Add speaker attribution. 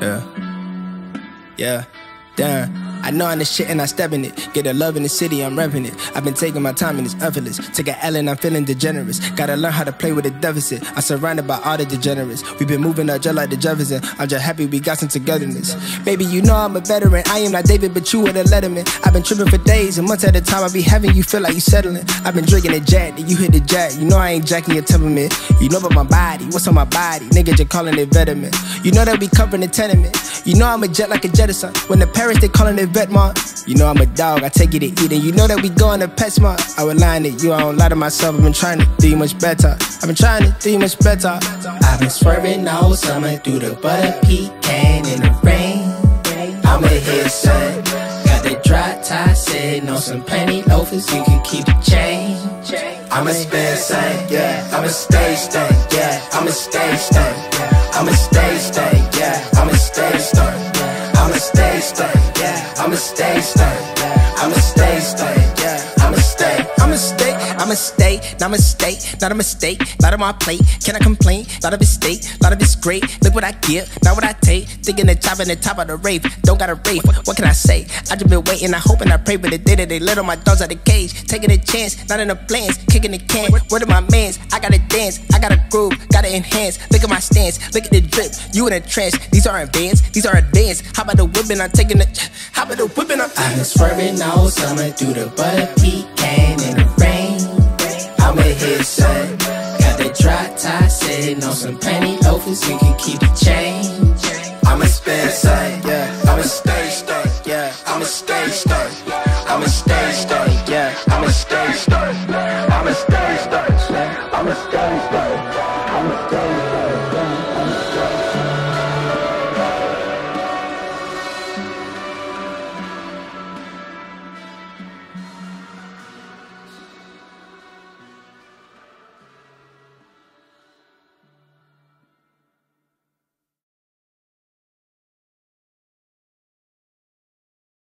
Speaker 1: Yeah. Yeah. Damn. I know I'm the shit and I step in it. Get a love in the city, I'm repping it. I've been taking my time and it's effortless. Take a L and I'm feeling DeGeneres. Gotta learn how to play with a deficit. I'm surrounded by all the degenerates. We've been moving up just like the Jefferson. I'm just happy we got some togetherness. Baby, you know I'm a veteran. I am not David, but you were the letterman. I've been tripping for days and months at a time. I be having you feel like you settling. I've been drinking a jack, then you hit the jack. You know I ain't jacking your temperament. You know about my body, what's on my body? Nigga just calling it Vetements. You know that we covering the tenement. You know I'm a jet like a Jetson. When the Paris they calling it Vetements. You know I'm a dog, I take it to eat. And you know that we going to PetSmart. I would lie it, you I don't lie to myself. I've been trying to do you much better. I've been trying to do you much better. I've been swerving all summer through the butter pecan in the rain. I'm a hit son. Got the dry tie sitting on some penny loafers. You can keep the change. I'm a spin son, yeah. I'm a stage stain, yeah. I'm a stage stain, yeah. I'm a stage stain, yeah. I'm a yeah. I'm a stage stain, yeah. I'm a stage stain, yeah. I'm a stay, I'm a stay, I'm a stay, not a mistake, not a mistake, not on my plate. Can I complain? Lot of it's state, lot of it's great. Look what I get, not what I take. Thinking the top and the top of the rave, don't got a rave. What can I say? I just been waiting, I hope and I pray for the day that they let all my dogs out the cage. Taking a chance, not in the plans, kicking the can. Word of my mans, I gotta dance, I gotta groove, gotta enhance. Look at my stance, look at the drip, you in a trance. These aren't bands, these are advanced. How about the whipping? I'm taking the, Hop in the whip and I'm I've been swerving all summer through the butter pecan in the rain. I'm a hit son. Got the dry tie sitting on some penny loafers. We can keep the change. I'm a spare son. I'm a stay star. I'm a stay star. I'm a stay star. I'm a stay star. I'm a stay star. I'm a stay star. I'm a stay.